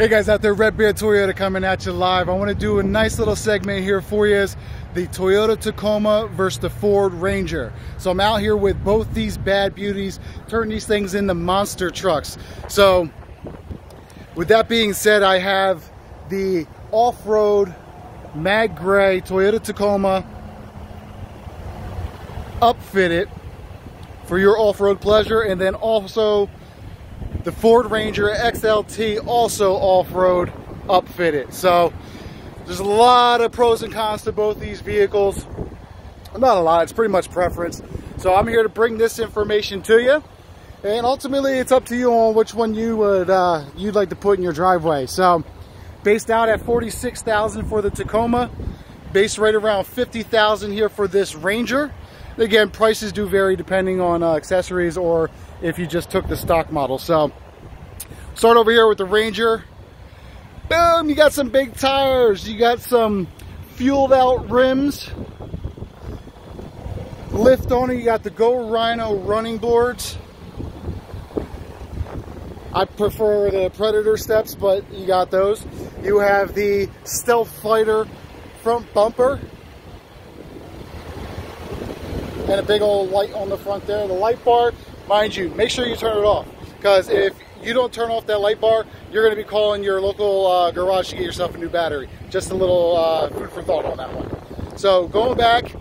Hey guys out there, Red Beard Toyota coming at you live. I want to do a nice little segment here for you is the Toyota Tacoma versus the Ford Ranger. So I'm out here with both these bad beauties, turning these things into monster trucks. So with that being said, I have the off-road mag gray Toyota Tacoma upfitted for your off-road pleasure and then also the Ford Ranger XLT also off-road upfitted. So there's a lot of pros and cons to both these vehicles. Not a lot, it's pretty much preference. So I'm here to bring this information to you. And ultimately it's up to you on which one you would uh, you'd like to put in your driveway. So based out at 46,000 for the Tacoma, based right around 50,000 here for this Ranger. Again, prices do vary depending on uh, accessories or if you just took the stock model. So start over here with the Ranger. Boom, you got some big tires. You got some fueled out rims. Lift on it, you got the Go Rhino running boards. I prefer the Predator steps, but you got those. You have the Stealth Fighter front bumper. And a big old light on the front there. The light bar mind you, make sure you turn it off. Because if you don't turn off that light bar, you're going to be calling your local uh, garage to get yourself a new battery. Just a little uh, food for thought on that one. So going back,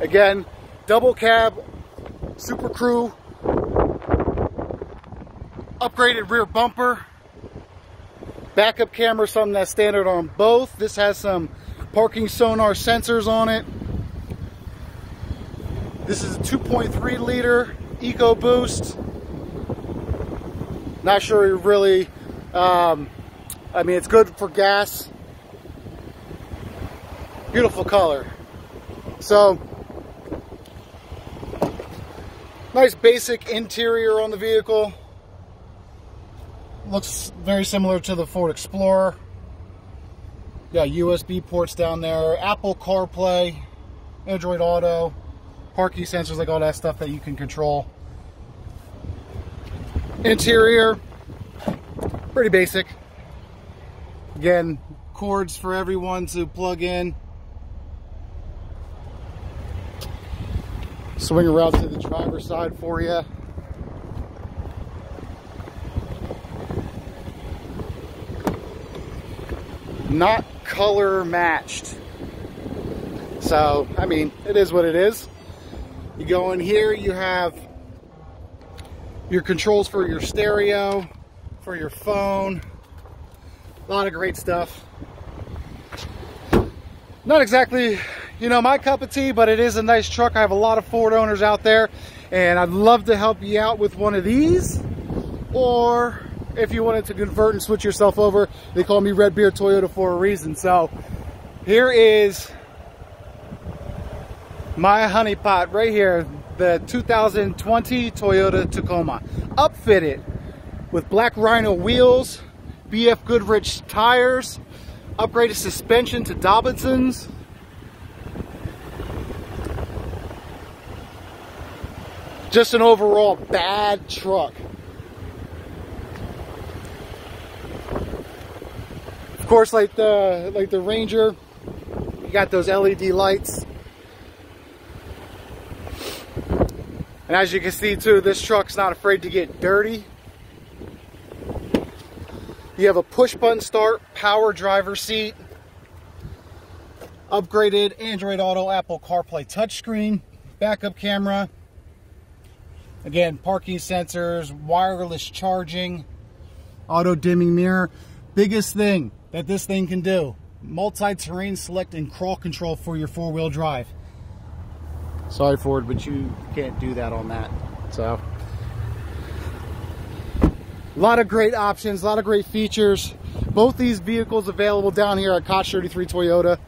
again, double cab, Super Crew, upgraded rear bumper, backup camera, something that's standard on both. This has some parking sonar sensors on it. This is a 2.3 liter EcoBoost. Not sure really, um, I mean, it's good for gas. Beautiful color. So, nice basic interior on the vehicle. Looks very similar to the Ford Explorer. Got USB ports down there, Apple CarPlay, Android Auto parking sensors, like all that stuff that you can control. Interior, pretty basic. Again, cords for everyone to plug in. Swing around to the driver's side for you. Not color matched. So, I mean, it is what it is. You go in here, you have your controls for your stereo, for your phone. A lot of great stuff. Not exactly, you know, my cup of tea, but it is a nice truck. I have a lot of Ford owners out there, and I'd love to help you out with one of these. Or if you wanted to convert and switch yourself over, they call me Red Beard Toyota for a reason. So here is my honeypot right here, the 2020 Toyota Tacoma. Upfitted with black Rhino wheels, BF Goodrich tires, upgraded suspension to Davidson's. Just an overall bad truck. Of course, like the like the Ranger, you got those LED lights And as you can see too, this truck's not afraid to get dirty. You have a push button start, power driver seat, upgraded Android Auto, Apple CarPlay touchscreen, backup camera, again, parking sensors, wireless charging, auto dimming mirror. Biggest thing that this thing can do, multi-terrain select and crawl control for your four-wheel drive. Sorry, Ford, but you can't do that on that. So, a lot of great options, a lot of great features. Both these vehicles available down here at Koch 33 Toyota.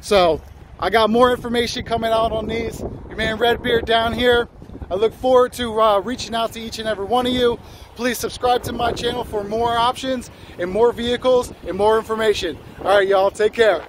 So, I got more information coming out on these. Your man Redbeard down here. I look forward to uh, reaching out to each and every one of you. Please subscribe to my channel for more options and more vehicles and more information. All right, y'all, take care.